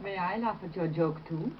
May I laugh at your joke, too?